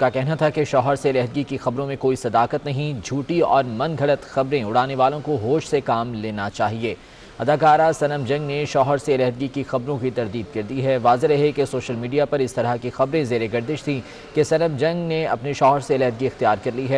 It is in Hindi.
का कहना था कि शोहर से लहदगी की खबरों में कोई सदाकत नहीं, झूठी और मन घड़त खबरें उड़ाने वालों को होश से काम लेना चाहिए। अदाकारा सनम जंग ने शोहर से लहदगी की खबरों की तरदीद कर दी है। वाज रहे कि सोशल मीडिया पर इस तरह की खबरें जेर गर्दिश थी कि सनम जंग ने अपने शोहर से लहदगी इख्तियार कर ली है।